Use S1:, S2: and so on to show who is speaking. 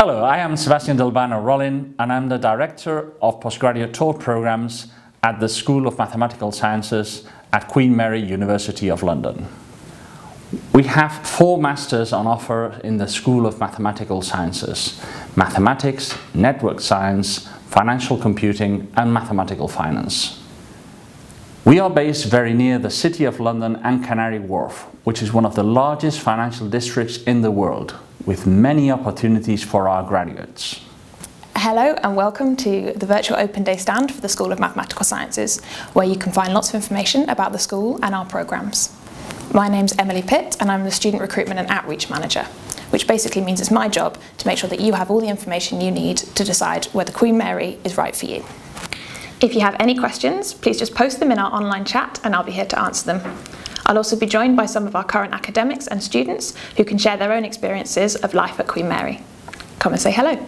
S1: Hello, I am Sebastian del Baño Rollin and I'm the Director of Postgraduate Taught Programs at the School of Mathematical Sciences at Queen Mary University of London. We have four masters on offer in the School of Mathematical Sciences. Mathematics, Network Science, Financial Computing and Mathematical Finance. We are based very near the City of London and Canary Wharf, which is one of the largest financial districts in the world, with many opportunities for our graduates.
S2: Hello and welcome to the virtual open day stand for the School of Mathematical Sciences, where you can find lots of information about the school and our programmes. My name's Emily Pitt and I'm the Student Recruitment and Outreach Manager, which basically means it's my job to make sure that you have all the information you need to decide whether Queen Mary is right for you. If you have any questions, please just post them in our online chat and I'll be here to answer them. I'll also be joined by some of our current academics and students who can share their own experiences of life at Queen Mary. Come and say hello.